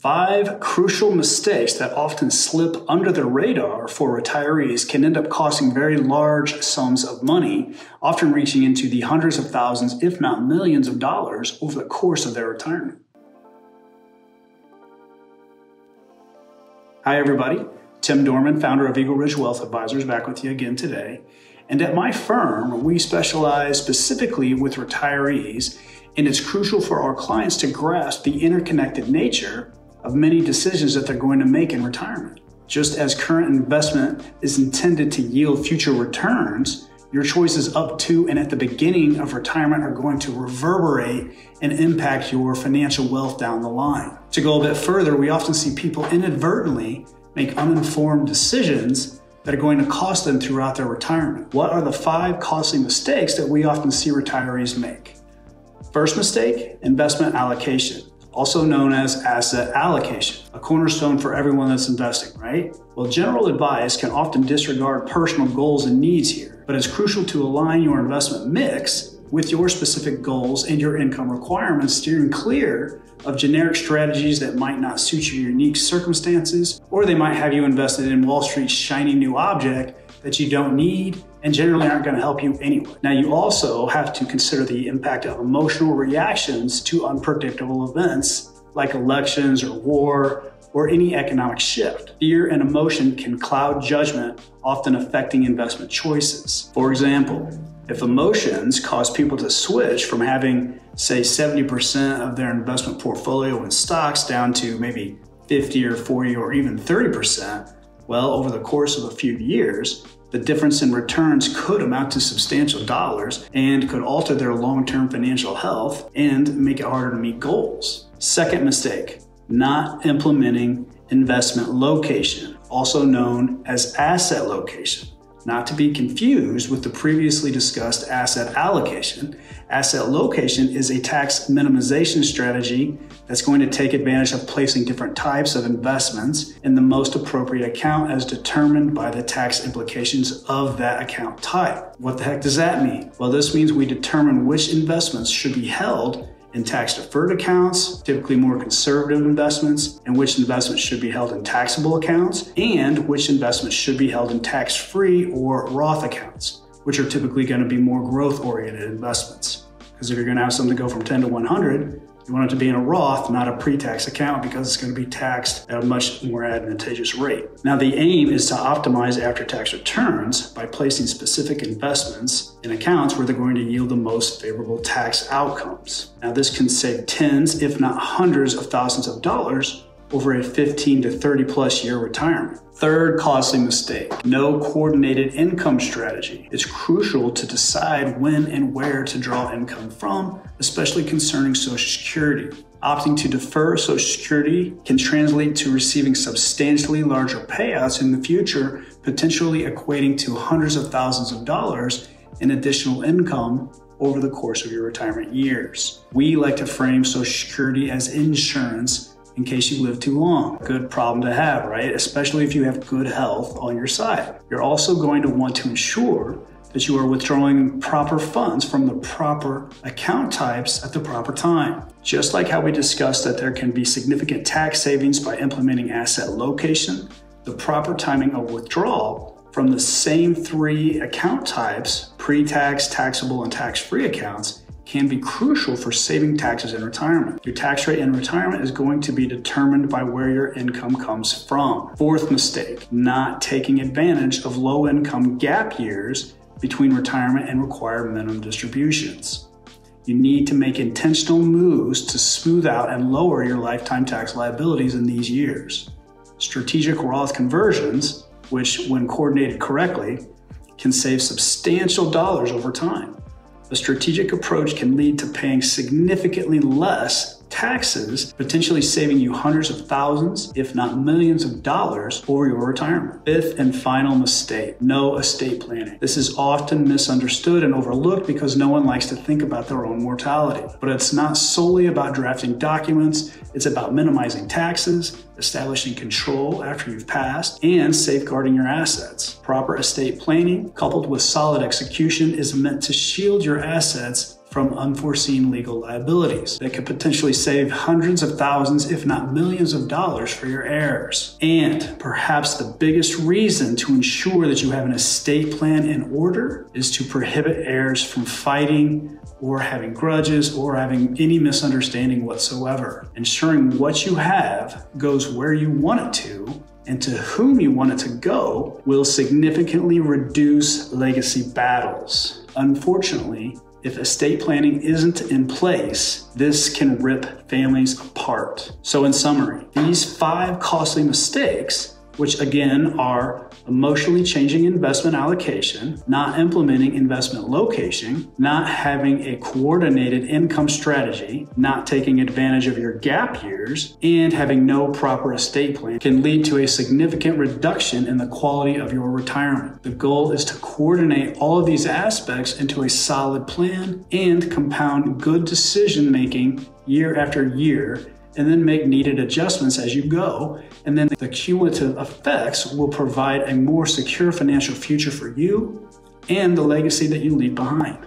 Five crucial mistakes that often slip under the radar for retirees can end up costing very large sums of money, often reaching into the hundreds of thousands, if not millions of dollars over the course of their retirement. Hi, everybody. Tim Doehrmann, founder of Eagle Ridge Wealth Advisors, back with you again today. And at my firm, we specialize specifically with retirees, and it's crucial for our clients to grasp the interconnected nature of many decisions that they're going to make in retirement. Just as current investment is intended to yield future returns, your choices up to and at the beginning of retirement are going to reverberate and impact your financial wealth down the line. To go a bit further, we often see people inadvertently make uninformed decisions that are going to cost them throughout their retirement. What are the five costly mistakes that we often see retirees make? First mistake investment allocation also known as asset allocation, a cornerstone for everyone that's investing, right? Well, general advice can often disregard personal goals and needs here, but it's crucial to align your investment mix with your specific goals and your income requirements, steering clear of generic strategies that might not suit your unique circumstances, or they might have you invested in Wall Street's shiny new object that you don't need and generally aren't going to help you anyway. Now, you also have to consider the impact of emotional reactions to unpredictable events like elections or war or any economic shift. Fear and emotion can cloud judgment, often affecting investment choices. For example, if emotions cause people to switch from having, say, 70% of their investment portfolio in stocks down to maybe 50 or 40 or even 30%, well, over the course of a few years, the difference in returns could amount to substantial dollars and could alter their long term financial health and make it harder to meet goals. Second mistake not implementing investment location, also known as asset location not to be confused with the previously discussed asset allocation. Asset location is a tax minimization strategy that's going to take advantage of placing different types of investments in the most appropriate account as determined by the tax implications of that account type. What the heck does that mean? Well, this means we determine which investments should be held in tax deferred accounts, typically more conservative investments, and which investments should be held in taxable accounts, and which investments should be held in tax free or Roth accounts, which are typically going to be more growth oriented investments. Because if you're going to have something go from 10 to 100, you want it to be in a Roth, not a pre-tax account, because it's going to be taxed at a much more advantageous rate. Now, the aim is to optimize after-tax returns by placing specific investments in accounts where they're going to yield the most favorable tax outcomes. Now, this can save tens, if not hundreds of thousands of dollars over a 15 to 30 plus year retirement. Third costly mistake no coordinated income strategy. It's crucial to decide when and where to draw income from, especially concerning Social Security. Opting to defer Social Security can translate to receiving substantially larger payouts in the future, potentially equating to hundreds of thousands of dollars in additional income over the course of your retirement years. We like to frame Social Security as insurance in case you live too long. Good problem to have, right? Especially if you have good health on your side. You're also going to want to ensure that you are withdrawing proper funds from the proper account types at the proper time. Just like how we discussed that there can be significant tax savings by implementing asset location, the proper timing of withdrawal from the same three account types, pre tax, taxable, and tax free accounts, can be crucial for saving taxes in retirement. Your tax rate in retirement is going to be determined by where your income comes from. Fourth mistake, not taking advantage of low income gap years between retirement and required minimum distributions. You need to make intentional moves to smooth out and lower your lifetime tax liabilities in these years. Strategic Roth conversions, which, when coordinated correctly, can save substantial dollars over time. A strategic approach can lead to paying significantly less taxes, potentially saving you hundreds of thousands, if not millions of dollars over your retirement. Fifth and final mistake, no estate planning. This is often misunderstood and overlooked because no one likes to think about their own mortality. But it's not solely about drafting documents, it's about minimizing taxes, establishing control after you've passed, and safeguarding your assets. Proper estate planning, coupled with solid execution, is meant to shield your assets from unforeseen legal liabilities that could potentially save hundreds of thousands, if not millions of dollars for your heirs. And perhaps the biggest reason to ensure that you have an estate plan in order is to prohibit heirs from fighting or having grudges or having any misunderstanding whatsoever. Ensuring what you have goes where you want it to and to whom you want it to go will significantly reduce legacy battles. Unfortunately, if estate planning isn't in place, this can rip families apart. So, in summary, these five costly mistakes, which again are emotionally changing investment allocation, not implementing investment location, not having a coordinated income strategy, not taking advantage of your gap years, and having no proper estate plan can lead to a significant reduction in the quality of your retirement. The goal is to coordinate all of these aspects into a solid plan and compound good decision making year after year and then make needed adjustments as you go. And then the cumulative effects will provide a more secure financial future for you and the legacy that you leave behind.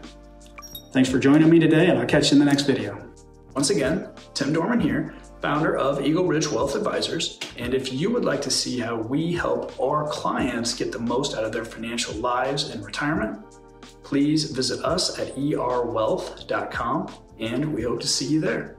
Thanks for joining me today, and I'll catch you in the next video. Once again, Tim Doehrmann here, founder of Eagle Ridge Wealth Advisors. And if you would like to see how we help our clients get the most out of their financial lives in retirement, please visit us at erwealth.com and we hope to see you there.